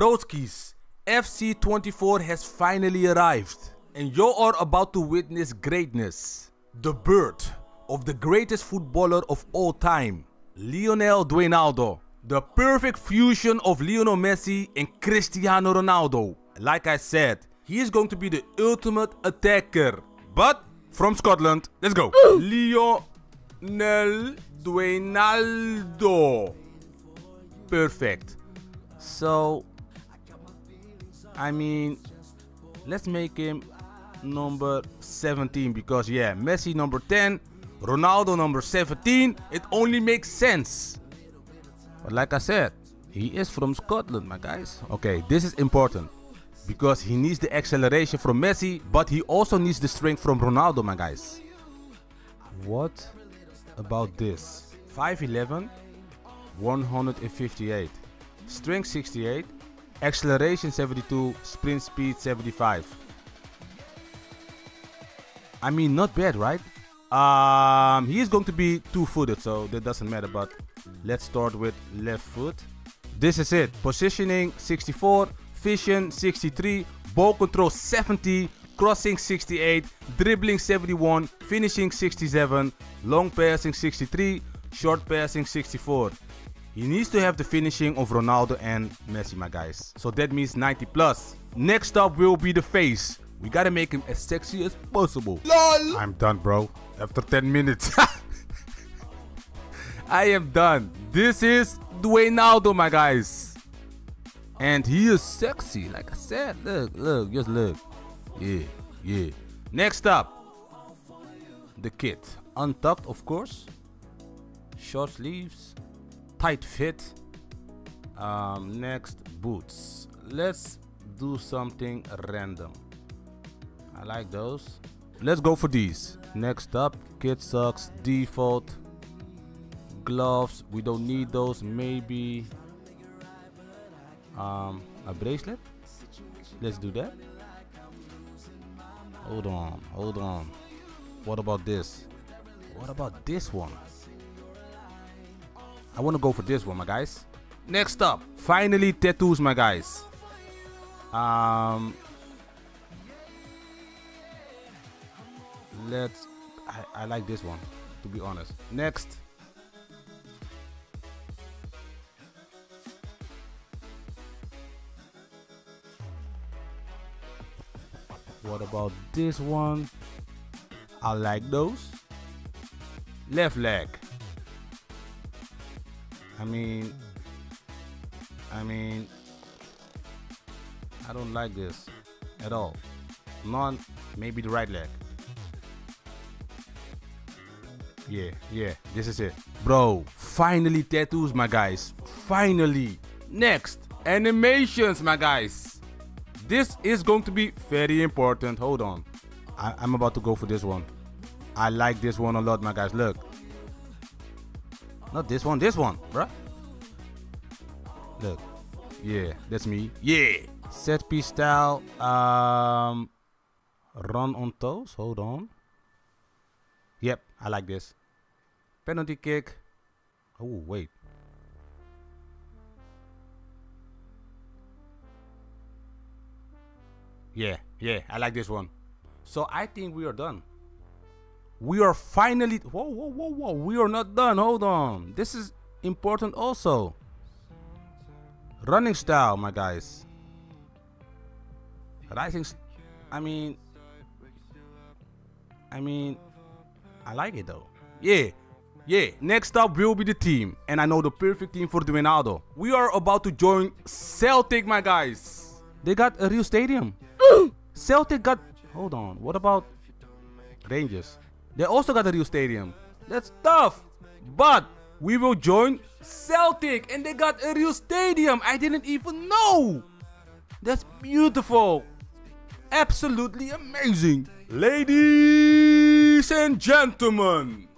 Broskis, FC24 has finally arrived, and you are about to witness greatness. The birth of the greatest footballer of all time, Lionel Duenaldo. The perfect fusion of Lionel Messi and Cristiano Ronaldo. Like I said, he is going to be the ultimate attacker. But from Scotland, let's go. Lionel Duenaldo. Perfect. So, I mean, let's make him number 17 because yeah, Messi number 10, Ronaldo number 17. It only makes sense. But like I said, he is from Scotland, my guys. Okay, this is important because he needs the acceleration from Messi, but he also needs the strength from Ronaldo, my guys. What about this? 5'11, 158, strength 68, acceleration 72, sprint speed 75. I mean, not bad, right? Um, he is going to be two-footed, so that doesn't matter. But let's start with left foot. This is it. Positioning 64, vision 63, ball control 70, crossing 68, dribbling 71, finishing 67, long passing 63, short passing 64. He needs to have the finishing of Ronaldo and Messi, my guys. So that means 90 plus. Next up will be the face. We gotta make him as sexy as possible. LOL! I'm done, bro. After 10 minutes. I am done. This is Duenaldo, my guys. And he is sexy, like I said. Look, look, just look. Yeah, yeah. Next up, the kit. Untucked, of course. Short sleeves. Tight fit. Um, next, boots. Let's do something random. I like those. Let's go for these. Next up, kit socks, default. Gloves, we don't need those. Maybe um, a bracelet. Let's do that. Hold on, hold on. What about this? What about this one? I want to go for this one, my guys. Next up, finally tattoos, my guys. Um, let's. I, I like this one, to be honest. Next. What about this one? I like those. Left leg. I mean, I mean, I don't like this at all. None, maybe the right leg. Yeah, yeah, this is it. Bro, finally tattoos, my guys. Finally. Next, animations, my guys. This is going to be very important. Hold on. I, I'm about to go for this one. I like this one a lot, my guys. Look. Not this one, this one, bruh. Look. Yeah, that's me. Yeah. Set piece style. Um, run on toes. Hold on. Yep, I like this. Penalty kick. Oh, wait. Yeah, yeah, I like this one. So I think we are done. We are finally. Whoa, whoa, whoa, whoa. We are not done. Hold on. This is important also. Running style, my guys. Rising. I think I mean. I mean. I like it though. Yeah. Yeah, next up will be the team. And I know the perfect team for Duenaldo. We are about to join Celtic, my guys. They got a real stadium. Celtic got. Hold on. What about Rangers? They also got a new stadium. That's tough. But we will join Celtic and they got a real stadium. I didn't even know. That's beautiful. Absolutely amazing. Ladies and gentlemen,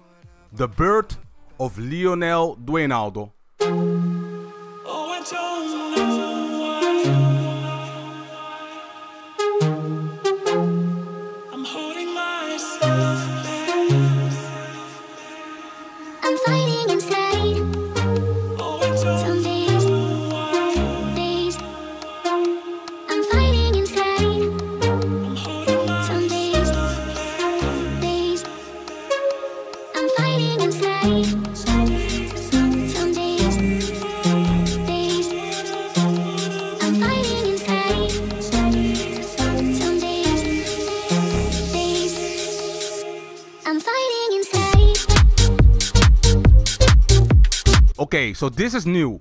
the birth of Lionel Duenaldo. Oh, so this is new.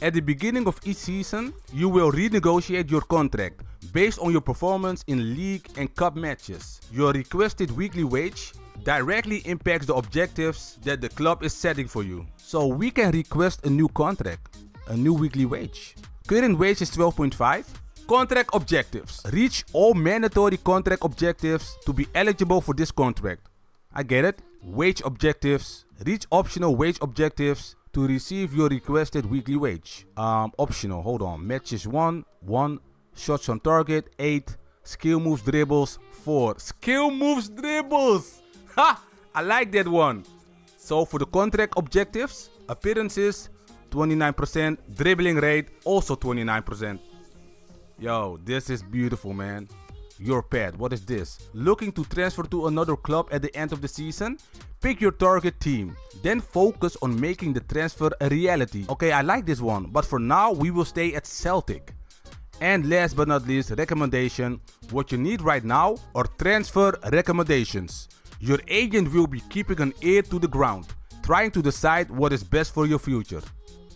At the beginning of each season, you will renegotiate your contract based on your performance in league and cup matches. Your requested weekly wage directly impacts the objectives that the club is setting for you. So we can request a new contract, a new weekly wage. Current wage is 12.5. Contract objectives. Reach all mandatory contract objectives to be eligible for this contract. I get it. Wage objectives. Reach optional wage objectives to receive your requested weekly wage. Um, optional. Hold on. Matches one, one. Shots on target, eight. Skill moves dribbles, four. Skill moves dribbles. Ha! I like that one. So for the contract objectives, appearances 29%, dribbling rate also 29%. Yo, this is beautiful, man. Your pet, what is this? Looking to transfer to another club at the end of the season? Pick your target team, then focus on making the transfer a reality. Okay, I like this one, but for now we will stay at Celtic. And last but not least, recommendation. What you need right now are transfer recommendations. Your agent will be keeping an ear to the ground, trying to decide what is best for your future.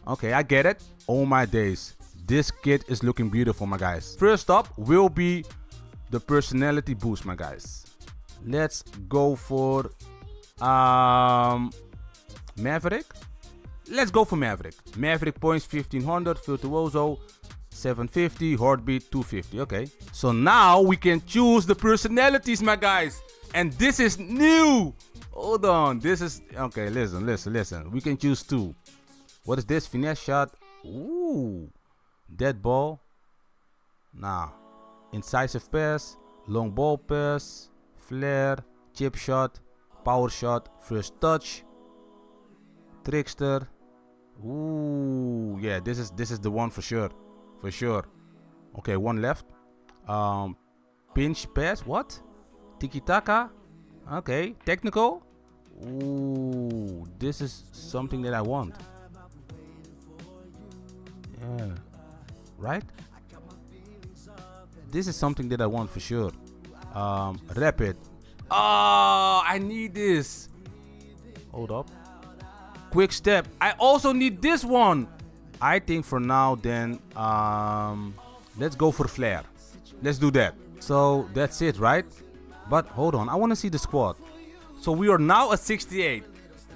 Okay, I get it. Oh my days. This kit is looking beautiful, my guys. First up will be the personality boost, my guys. Let's go for um Maverick. Let's go for Maverick. Maverick points 1500, Virtuoso 750, Heartbeat 250. Okay. So now we can choose the personalities, my guys. And this is new. Hold on. This is okay. Listen, listen, listen. We can choose two. What is this? Finesse shot. Ooh. Dead ball. Nah. Incisive pass. Long ball pass. Flair. Chip shot. Power shot. First touch. Trickster. Ooh. Yeah, this is this is the one for sure. For sure. Okay, one left. Um pinged pass. What? Tiki taka. Okay. Technical. Ooh. This is something that I want. Yeah. Right? This is something that I want for sure. Um, rapid. Oh, I need this. Hold up. Quick step. I also need this one. I think for now, then, um, let's go for Flair. Let's do that. So that's it, right? But hold on, I want to see the squad. So we are now at 68.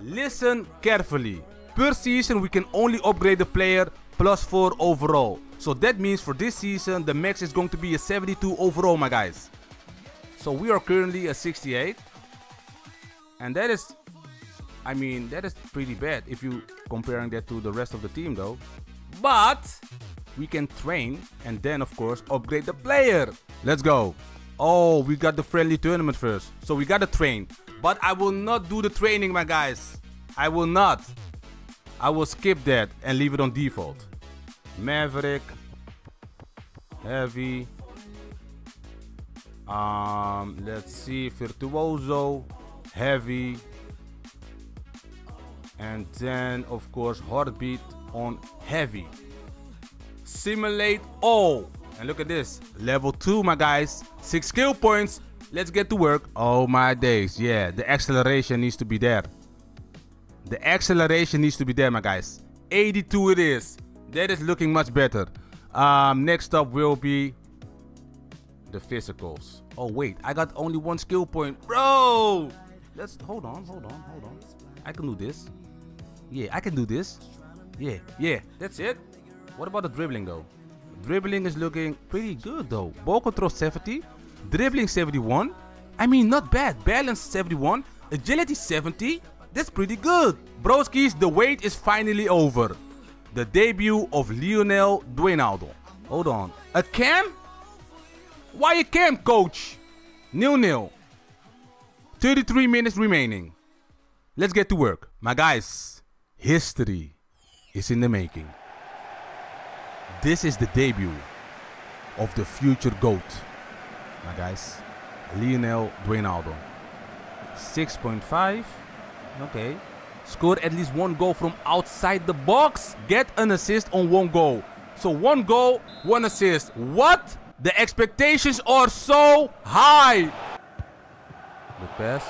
Listen carefully. Per season, we can only upgrade the player plus 4 overall. So that means for this season, the max is going to be a 72 overall, my guys. So we are currently at 68. And that is, I mean, that is pretty bad if you comparing that to the rest of the team though. But we can train and then of course upgrade the player. Let's go. Oh, we got the friendly tournament first. So we gotta train. But I will not do the training, my guys. I will not. I will skip that and leave it on default. Maverick. Heavy. Um, let's see. Virtuoso. Heavy. And then, of course, heartbeat on heavy. Simulate all. And look at this. Level 2, my guys. 6 skill points. Let's get to work. Oh my days. Yeah, the acceleration needs to be there. The acceleration needs to be there, my guys. 82 it is. That is looking much better. Um, next up will be the physicals. Oh wait, I got only one skill point, bro. Let's hold on, hold on, hold on. I can do this. Yeah, I can do this. Yeah, yeah, that's it. What about the dribbling though? Dribbling is looking pretty good though. Ball control 70, dribbling 71. I mean, not bad. Balance 71, agility 70. That's pretty good. Broskis, the wait is finally over. The debut of Lionel Duenaldo. Hold on. A cam? Why a cam, coach? Nil nil. 33 minutes remaining. Let's get to work. My guys, history is in the making. This is the debut of the future GOAT. My guys, Lionel Duenaldo. 6.5. Okay. Score at least one goal from outside the box. Get an assist on one goal. So one goal, one assist. What? The expectations are so high. The pass.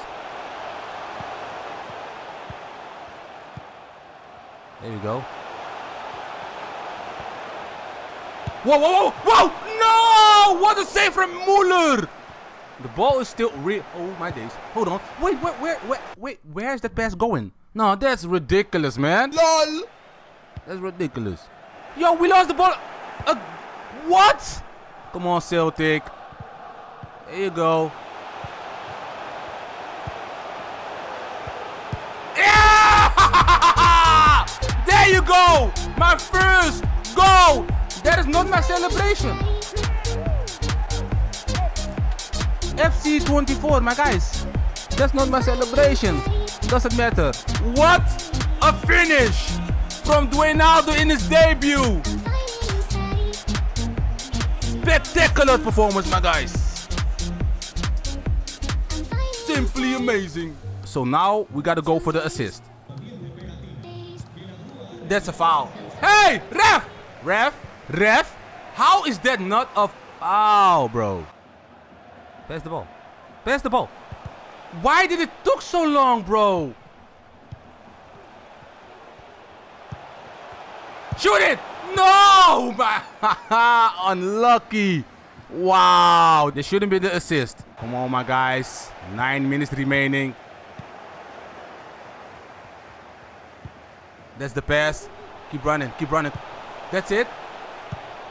There you go. Whoa, whoa, whoa, whoa! No! What a save from Muller! The ball is still real. Oh my days! Hold on. Wait, wait, where, where, wait? Where is that pass going? No, that's ridiculous, man. LOL. That's ridiculous. Yo, we lost the ball. Uh, what? Come on, Celtic. There you go. Yeah! There you go! My first goal! That is not my celebration. FC 24, my guys. That's not my celebration. Doesn't matter. What a finish from Dwayne in his debut. Spectacular performance, my guys. Simply amazing. So now we gotta go for the assist. That's a foul. Hey, ref! Ref? Ref? How is that not a foul, bro? Pass the ball. Pass the ball. Why did it took so long, bro? Shoot it! No! Unlucky. Wow. There shouldn't be the assist. Come on, my guys. Nine minutes remaining. That's the pass. Keep running. Keep running. That's it.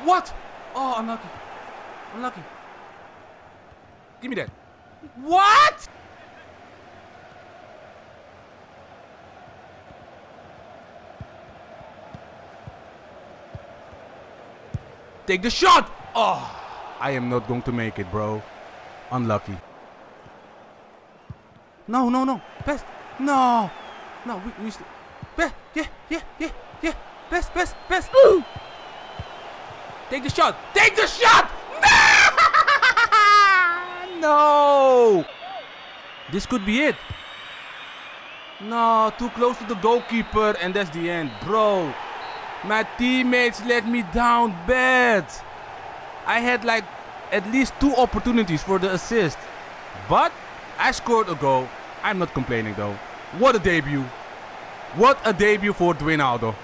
What? Oh, unlucky. Unlucky. Give me that. What? Take the shot. Oh, I am not going to make it, bro. Unlucky. No, no, no. Pass. No. No, we, we still. Pass. Yeah, yeah, yeah, yeah. Pass, pass, pass. Ooh. Take the shot. Take the shot. No! no. This could be it. No, too close to the goalkeeper and that's the end. Bro, my teammates let me down bad. I had like at least two opportunities for the assist. But I scored a goal. I'm not complaining though. What a debut. What a debut for Dwayne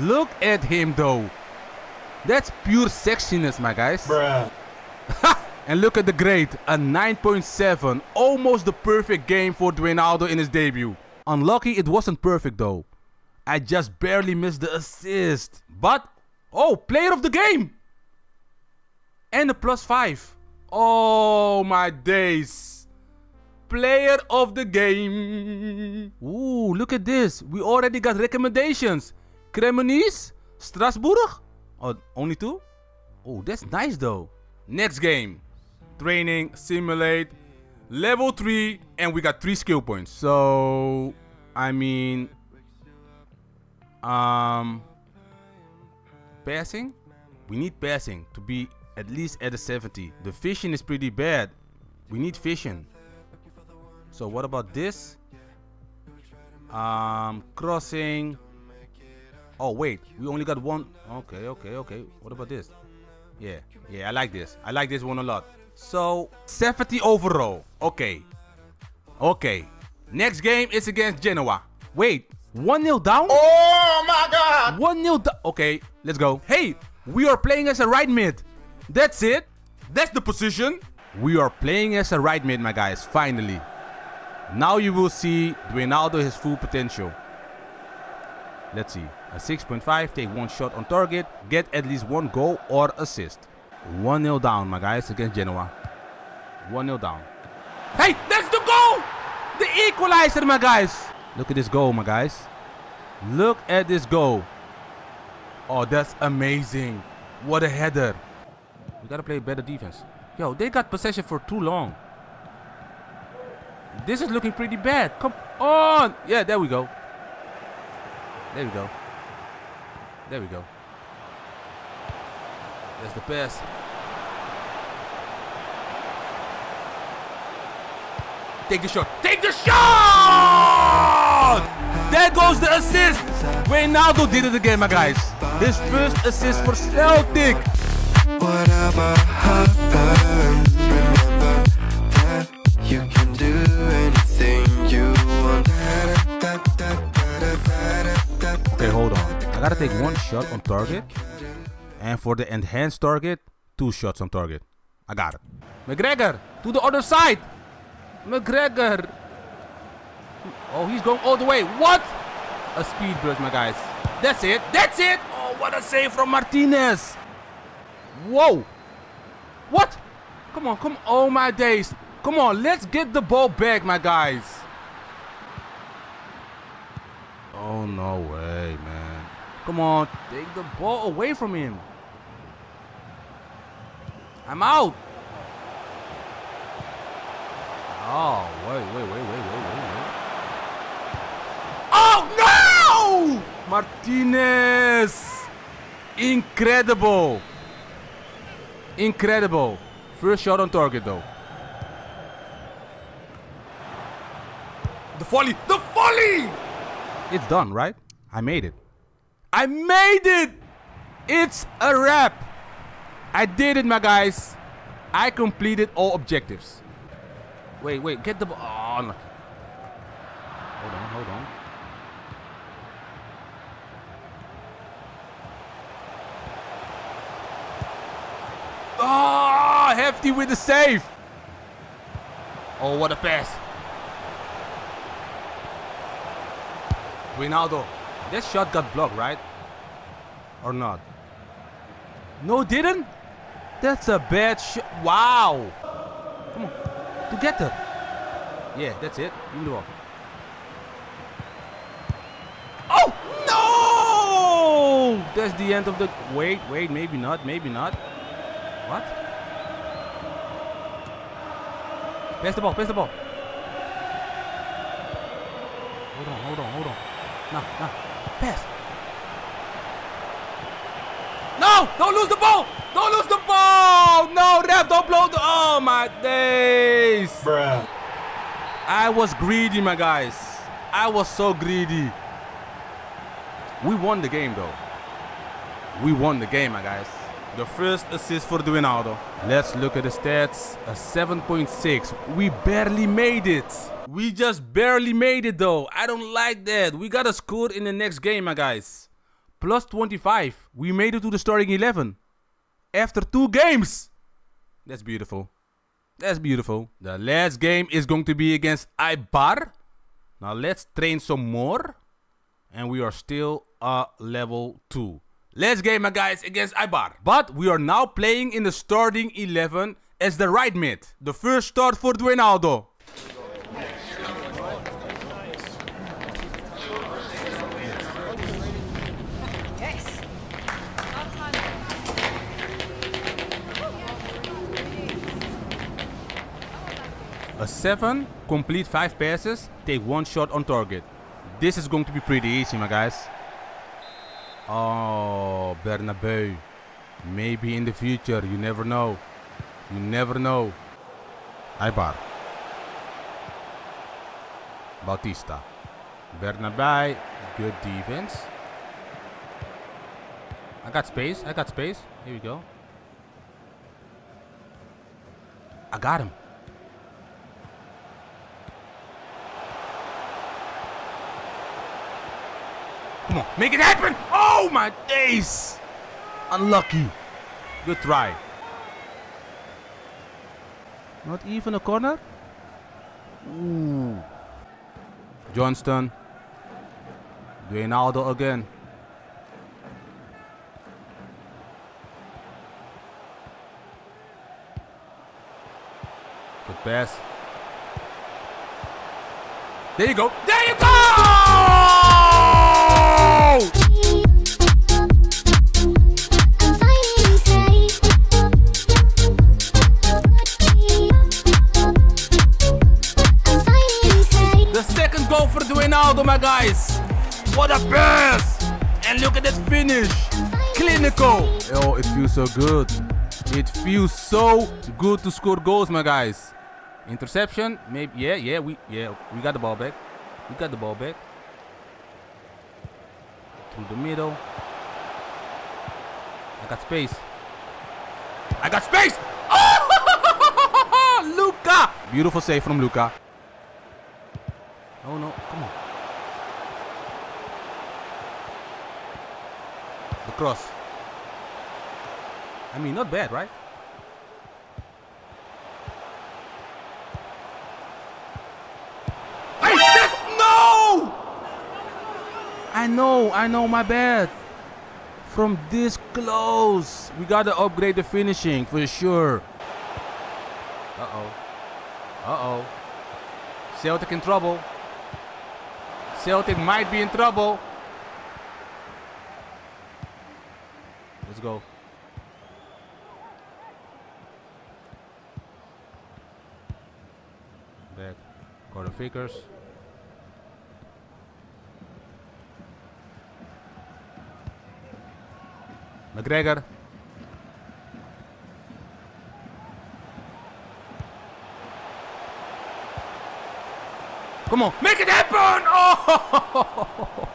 Look at him though. That's pure sexiness, my guys. Bruh. and look at the grade, a 9.7. Almost the perfect game for Dwayne in his debut. Unlucky it wasn't perfect though. I just barely missed the assist. But, oh, player of the game! And a plus 5. Oh my days. Player of the game. Ooh, look at this. We already got recommendations. Cremonese, Strasbourg, Oh, only two? Oh, that's nice though. Next game. Training, simulate, level 3, and we got 3 skill points. So, I mean... Um... Passing? We need passing to be at least at a 70. The fishing is pretty bad. We need fishing. So what about this? Um, crossing, Oh, wait. We only got one. Okay, okay, okay. What about this? Yeah, yeah, I like this. I like this one a lot. So, 70 overall. Okay. Okay. Next game is against Genoa. Wait, 1-0 down? Oh my god! 1-0 down. Okay, let's go. Hey, we are playing as a right mid. That's it. That's the position. We are playing as a right mid, my guys, finally. Now you will see Dwayne his full potential. Let's see. A 6.5, take one shot on target, get at least one goal or assist. 1-0 down, my guys, against Genoa. 1-0 down. Hey, that's the goal! The equalizer, my guys. Look at this goal, my guys. Look at this goal. Oh, that's amazing. What a header. We gotta play better defense. Yo, they got possession for too long. This is looking pretty bad. Come on. Yeah, there we go. There we go. There we go. That's the pass. Take the shot. Take the shot! There goes the assist. Reynaldo did it again, my guys. His first assist for Celtic. Whatever happens, remember that you can do anything you want. Okay, hold on. I gotta take one shot on target. And for the enhanced target, two shots on target. I got it. McGregor to the other side. McGregor. Oh, he's going all the way. What? A speed burst, my guys. That's it. That's it. Oh, what a save from Martinez. Whoa. What? Come on, come on. Oh, my days. Come on, let's get the ball back, my guys. Oh, no way, man. Come on, take the ball away from him. I'm out. Oh, wait, wait, wait, wait, wait, wait, wait. Oh, no! Martinez! Incredible. Incredible. First shot on target, though. The volley! The volley! It's done, right? I made it. I made it! It's a wrap. I did it, my guys. I completed all objectives. Wait, wait, get the ball. Oh, unlucky. Hold on, hold on. Oh, hefty with the save. Oh, what a pass. Ronaldo. That shot got blocked, right? Or not? No, didn't? That's a bad shot. Wow. Come on. Together. Yeah, that's it. Give me the ball. Oh, no! That's the end of the... Wait, wait, maybe not, maybe not. What? Pass the ball, pass the ball. Hold on, hold on, hold on. No, no. Pass. No! Don't lose the ball! Don't lose the ball! No, ref, don't blow the... Oh, my days! Bruh. I was greedy, my guys. I was so greedy. We won the game, though. We won the game, my guys. The first assist for Ronaldo. Let's look at the stats. A 7.6. We barely made it. We just barely made it, though. I don't like that. We gotta score in the next game, my guys. Plus 25. We made it to the starting 11. After two games. That's beautiful. That's beautiful. The last game is going to be against Eibar. Now let's train some more. And we are still a level 2. Let's game, my guys, against Eibar. But we are now playing in the starting 11 as the right mid. The first start for Ronaldo. A 7, complete 5 passes, take 1 shot on target. This is going to be pretty easy, my guys. Oh, Bernabeu. Maybe in the future, you never know. You never know. Eibar. Bautista. Bernabeu, good defense. I got space, I got space. Here we go. I got him. Come on, make it happen! Oh my days! Unlucky. Good try. Not even a corner? Ooh. Johnston. Ronaldo again. Good pass. There you go. There you go! Ronaldo, my guys. What a pass! And look at that finish. Clinical. Oh, it feels so good. It feels so good to score goals, my guys. Interception, maybe. Yeah, yeah, we yeah we got the ball back. We got the ball back. Through the middle. I got space. I got space. Oh, Luca! Beautiful save from Luca. Oh no, come on. The cross. I mean, not bad, right? No! I know, I know, my bad. From this close, we gotta upgrade the finishing for sure. Uh oh. Uh oh. Celtic in trouble. Celtic might be in trouble. Let's go. Back. Carter-Vickers. McGregor. Come on, make it happen!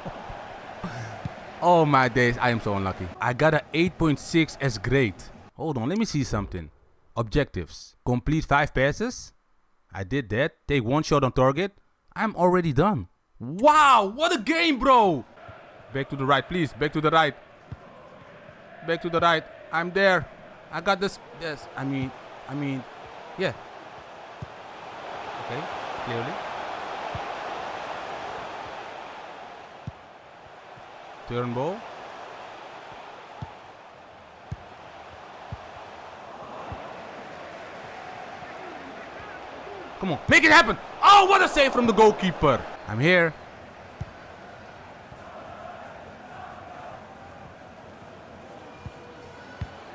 Oh! oh my days, I am so unlucky. I got a 8.6 as great. Hold on, let me see something. Objectives. Complete 5 passes. I did that. Take one shot on target. I'm already done. Wow, what a game, bro! Back to the right, please. Back to the right. Back to the right. I'm there. I got this. Yes, I mean, I mean, yeah. Okay, clearly. Turnbull. Come on, make it happen. Oh, what a save from the goalkeeper. I'm here.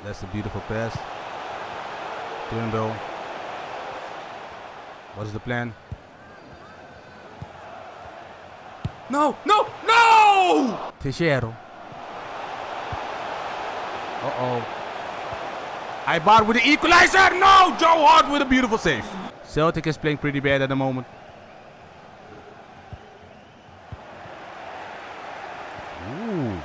That's a beautiful pass. Turnbull. What is the plan? No, no, Teixeira. Uh-oh. Eibar with the equalizer! No! Joe Hart with a beautiful save. Celtic is playing pretty bad at the moment. Ooh.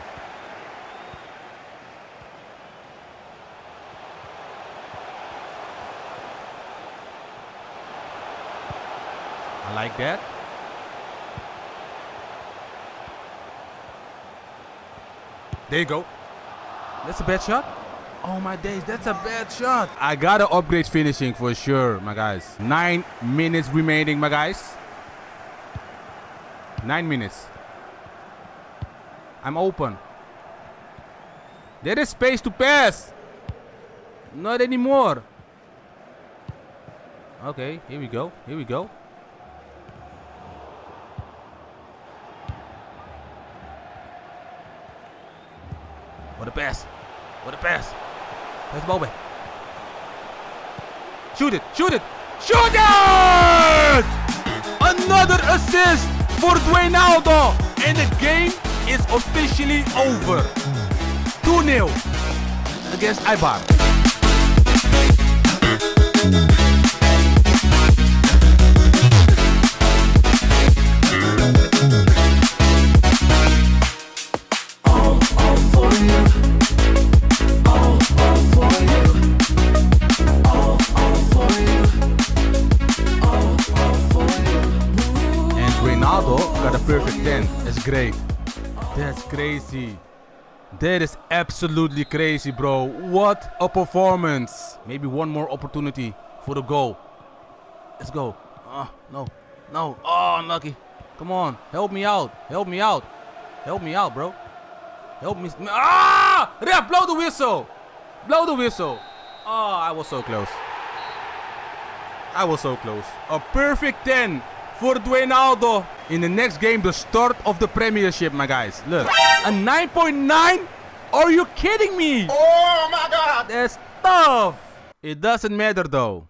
I like that. There you go. That's a bad shot. Oh my days, that's a bad shot. I gotta upgrade finishing for sure, my guys. Nine minutes remaining, my guys. Nine minutes. I'm open. There is space to pass. Not anymore. Okay, here we go. Here we go. What a pass. What a pass. Ball. Shoot it. Shoot it. Shoot it! Another assist for Dwayne Aldo. And the game is officially over. 2-0 against Eibar. Great. That's crazy. That is absolutely crazy, bro. What a performance. Maybe one more opportunity for the goal. Let's go. Oh, no. No. Ah, oh, unlucky. Come on. Help me out. Help me out. Help me out, bro. Help me. Ah! Ref, blow the whistle. Blow the whistle. Oh, I was so close. I was so close. A perfect 10 for Dwayne Aldo. In the next game, the start of the Premiership, my guys. Look, a 9.9? Are you kidding me? Oh my God! That's tough. It doesn't matter though.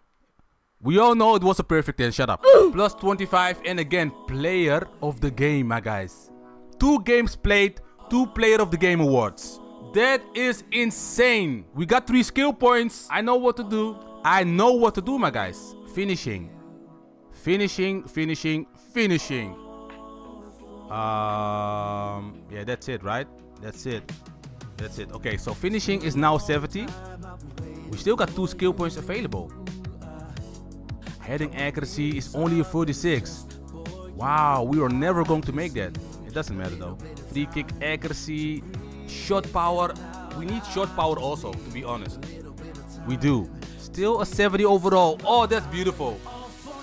We all know it was a perfect 10. Shut up. Plus 25 and again, player of the game, my guys. Two games played, two player of the game awards. That is insane. We got three skill points. I know what to do. I know what to do, my guys. Finishing. Finishing, finishing, finishing. Um, yeah, that's it, right? That's it. That's it. Okay, so finishing is now 70. We still got two skill points available. Heading accuracy is only a 46. Wow, we are never going to make that. It doesn't matter though. Free kick accuracy, shot power. We need shot power also, to be honest. We do. Still a 70 overall. Oh, that's beautiful.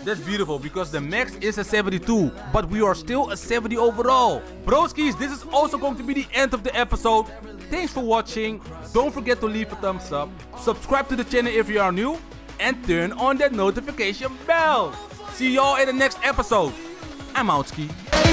That's beautiful because the max is a 72, but we are still a 70 overall. Broskies, this is also going to be the end of the episode. Thanks for watching. Don't forget to leave a thumbs up, subscribe to the channel if you are new, and turn on that notification bell. See y'all in the next episode. I'm Outski.